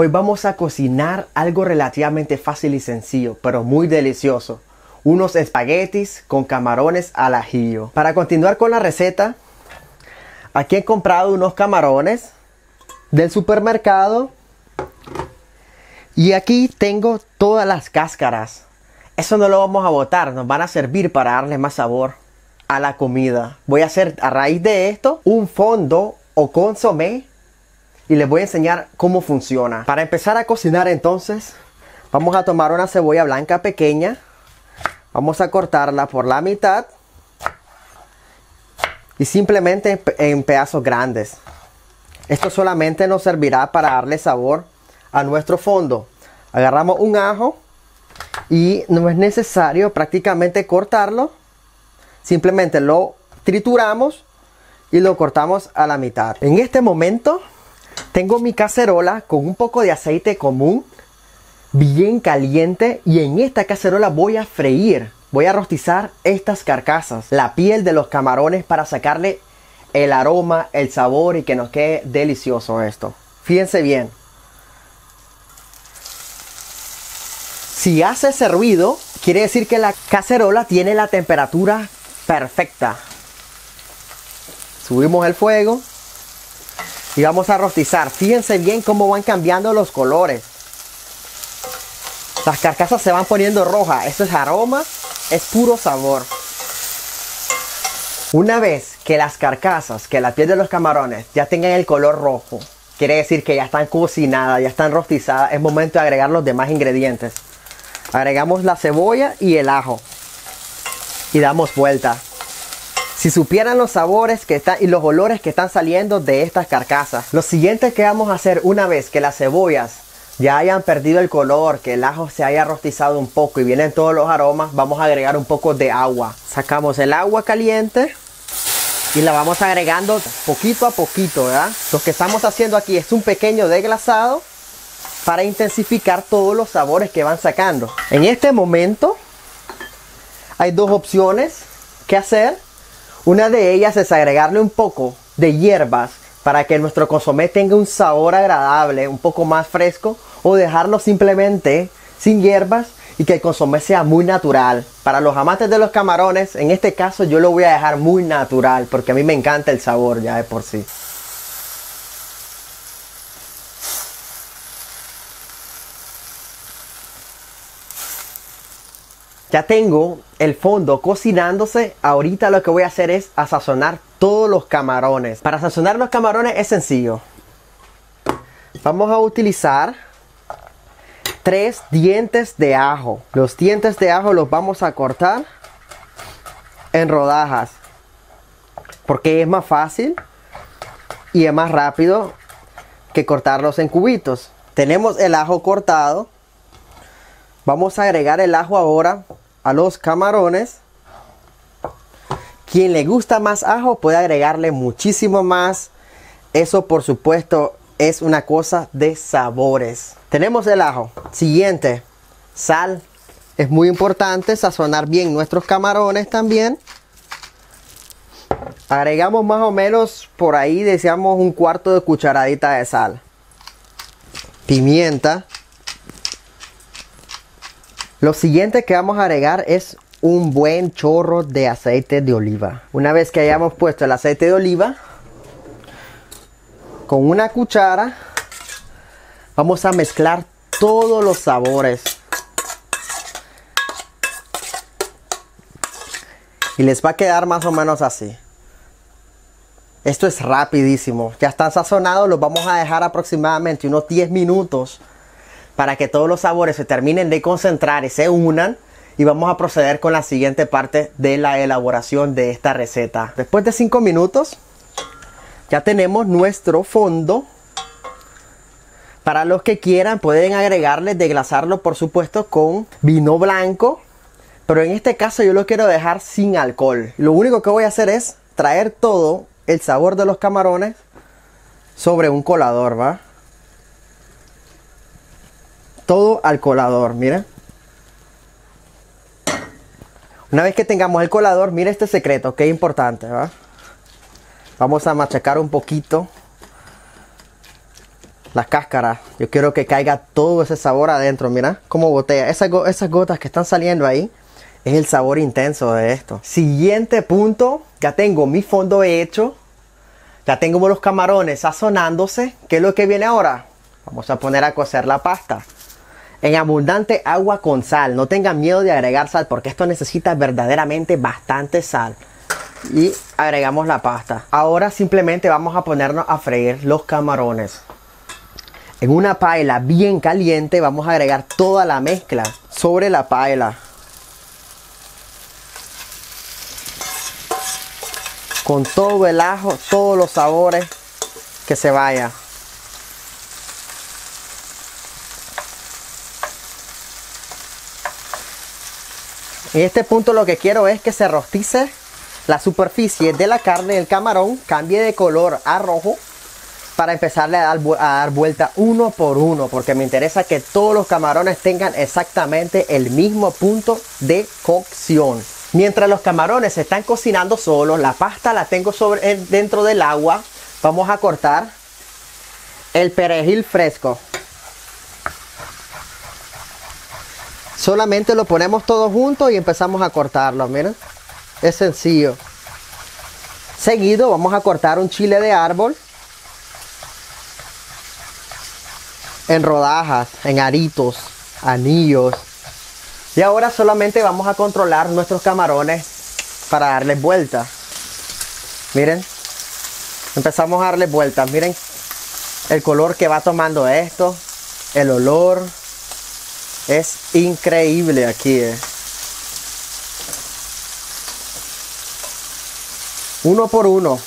Hoy vamos a cocinar algo relativamente fácil y sencillo, pero muy delicioso. Unos espaguetis con camarones al ajillo. Para continuar con la receta, aquí he comprado unos camarones del supermercado. Y aquí tengo todas las cáscaras. Eso no lo vamos a botar, nos van a servir para darle más sabor a la comida. Voy a hacer a raíz de esto un fondo o consomé y les voy a enseñar cómo funciona. Para empezar a cocinar entonces, vamos a tomar una cebolla blanca pequeña. Vamos a cortarla por la mitad y simplemente en pedazos grandes. Esto solamente nos servirá para darle sabor a nuestro fondo. Agarramos un ajo y no es necesario prácticamente cortarlo. Simplemente lo trituramos y lo cortamos a la mitad. En este momento tengo mi cacerola con un poco de aceite común, bien caliente, y en esta cacerola voy a freír, voy a rostizar estas carcasas, la piel de los camarones para sacarle el aroma, el sabor y que nos quede delicioso esto. Fíjense bien. Si hace ese ruido, quiere decir que la cacerola tiene la temperatura perfecta. Subimos el fuego y vamos a rostizar. Fíjense bien cómo van cambiando los colores. Las carcasas se van poniendo rojas. Esto es aroma, es puro sabor. Una vez que las carcasas, que la piel de los camarones ya tengan el color rojo, quiere decir que ya están cocinadas, ya están rostizadas, es momento de agregar los demás ingredientes. Agregamos la cebolla y el ajo y damos vuelta. Si supieran los sabores que están y los olores que están saliendo de estas carcasas. Lo siguiente que vamos a hacer una vez que las cebollas ya hayan perdido el color, que el ajo se haya rostizado un poco y vienen todos los aromas, vamos a agregar un poco de agua. Sacamos el agua caliente y la vamos agregando poquito a poquito, ¿verdad? Lo que estamos haciendo aquí es un pequeño deglasado para intensificar todos los sabores que van sacando. En este momento hay dos opciones que hacer. Una de ellas es agregarle un poco de hierbas para que nuestro consomé tenga un sabor agradable, un poco más fresco, o dejarlo simplemente sin hierbas y que el consomé sea muy natural. Para los amantes de los camarones, en este caso yo lo voy a dejar muy natural porque a mí me encanta el sabor ya de por sí. Ya tengo el fondo cocinándose. Ahorita lo que voy a hacer es a sazonar todos los camarones. Para sazonar los camarones es sencillo. Vamos a utilizar tres dientes de ajo. Los dientes de ajo los vamos a cortar en rodajas. Porque es más fácil y es más rápido que cortarlos en cubitos. Tenemos el ajo cortado. Vamos a agregar el ajo ahora a los camarones. Quien le gusta más ajo puede agregarle muchísimo más. Eso por supuesto es una cosa de sabores. Tenemos el ajo. Siguiente, sal. Es muy importante sazonar bien nuestros camarones también. Agregamos más o menos por ahí, deseamos un cuarto de cucharadita de sal. Pimienta. Lo siguiente que vamos a agregar es un buen chorro de aceite de oliva. Una vez que hayamos puesto el aceite de oliva, con una cuchara vamos a mezclar todos los sabores. Y les va a quedar más o menos así. Esto es rapidísimo. Ya están sazonados, los vamos a dejar aproximadamente unos 10 minutos para que todos los sabores se terminen de concentrar y se unan y vamos a proceder con la siguiente parte de la elaboración de esta receta. Después de 5 minutos ya tenemos nuestro fondo. Para los que quieran pueden agregarle, deglasarlo por supuesto con vino blanco. Pero en este caso yo lo quiero dejar sin alcohol. Lo único que voy a hacer es traer todo el sabor de los camarones sobre un colador, ¿va? Todo al colador, miren. Una vez que tengamos el colador, mire este secreto, que es importante, Vamos a machacar un poquito la cáscara. Yo quiero que caiga todo ese sabor adentro. Mira cómo botea. Esas, esas gotas que están saliendo ahí es el sabor intenso de esto. Siguiente punto. Ya tengo mi fondo hecho. Ya tengo los camarones sazonándose. ¿Qué es lo que viene ahora? Vamos a poner a cocer la pasta. En abundante agua con sal. No tengan miedo de agregar sal porque esto necesita verdaderamente bastante sal. Y agregamos la pasta. Ahora simplemente vamos a ponernos a freír los camarones. En una paila bien caliente vamos a agregar toda la mezcla sobre la paila. Con todo el ajo, todos los sabores que se vaya. En este punto lo que quiero es que se rostice la superficie de la carne del camarón, cambie de color a rojo para empezarle a dar, vuelta uno por uno, porque me interesa que todos los camarones tengan exactamente el mismo punto de cocción. Mientras los camarones se están cocinando solos, la pasta la tengo sobre, dentro del agua, vamos a cortar el perejil fresco. Solamente lo ponemos todo junto y empezamos a cortarlo, miren. Es sencillo. Seguido vamos a cortar un chile de árbol en rodajas, en aritos, anillos. Y ahora solamente vamos a controlar nuestros camarones para darles vuelta. Miren, empezamos a darles vuelta. Miren el color que va tomando esto, el olor. Es increíble aquí. Eh. Uno por uno.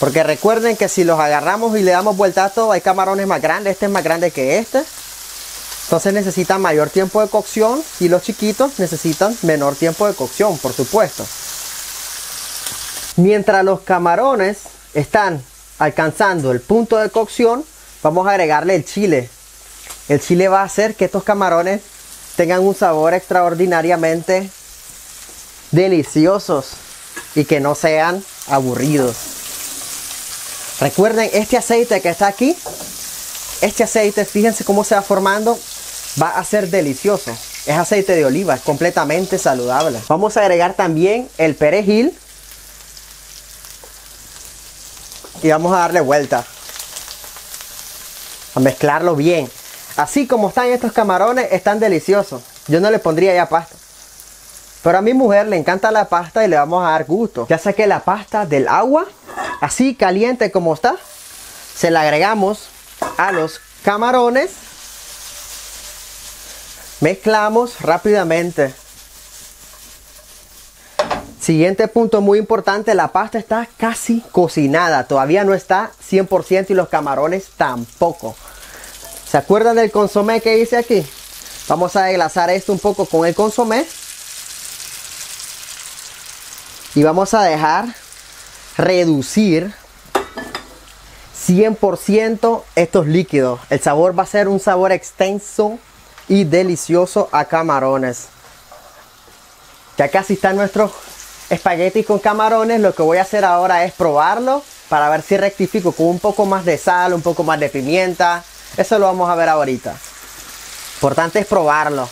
Porque recuerden que si los agarramos y le damos vueltazo, hay camarones más grandes. Este es más grande que este. Entonces necesitan mayor tiempo de cocción y los chiquitos necesitan menor tiempo de cocción, por supuesto. Mientras los camarones están alcanzando el punto de cocción, vamos a agregarle el chile. El chile va a hacer que estos camarones tengan un sabor extraordinariamente deliciosos y que no sean aburridos. Recuerden, este aceite que está aquí, este aceite, fíjense cómo se va formando, va a ser delicioso. Es aceite de oliva, es completamente saludable. Vamos a agregar también el perejil. Y vamos a darle vuelta. A mezclarlo bien. Así como están estos camarones, están deliciosos. Yo no le pondría ya pasta. Pero a mi mujer le encanta la pasta y le vamos a dar gusto. Ya saqué la pasta del agua, así caliente como está. Se la agregamos a los camarones. Mezclamos rápidamente. Siguiente punto muy importante, la pasta está casi cocinada, todavía no está 100% y los camarones tampoco. ¿Se acuerdan del consomé que hice aquí? Vamos a desglasar esto un poco con el consomé y vamos a dejar reducir 100% estos líquidos. El sabor va a ser un sabor extenso y delicioso a camarones. Ya casi están nuestros espaguetis con camarones. Lo que voy a hacer ahora es probarlo para ver si rectifico con un poco más de sal, un poco más de pimienta. Eso lo vamos a ver ahorita. Importante es probarlo.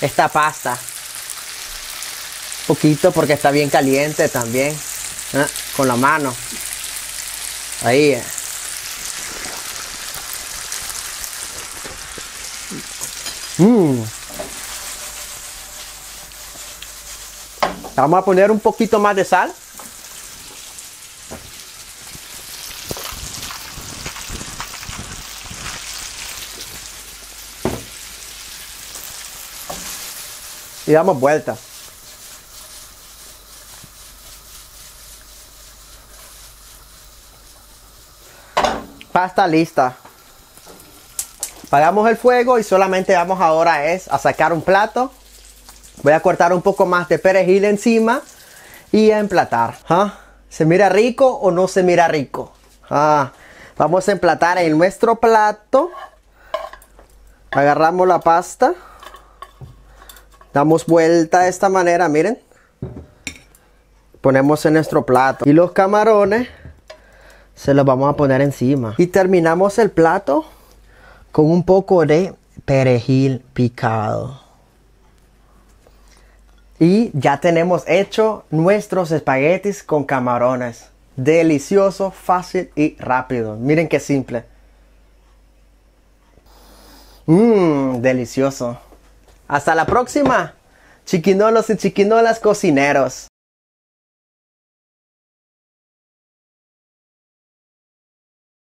Esta pasta poquito porque está bien caliente también. ¿eh? Con la mano. Ahí. Eh. Mm. Vamos a poner un poquito más de sal. Y damos vuelta. Pasta lista. Apagamos el fuego y solamente vamos ahora es a sacar un plato. Voy a cortar un poco más de perejil encima y a emplatar. ¿Ah? ¿Se mira rico o no se mira rico? Ah, vamos a emplatar en nuestro plato. Agarramos la pasta. Damos vuelta de esta manera, miren. Ponemos en nuestro plato. Y los camarones se los vamos a poner encima. Y terminamos el plato con un poco de perejil picado. Y ya tenemos hecho nuestros espaguetis con camarones. Delicioso, fácil y rápido. Miren qué simple. Mmm, delicioso. Hasta la próxima, chiquinolos y chiquinolas cocineros.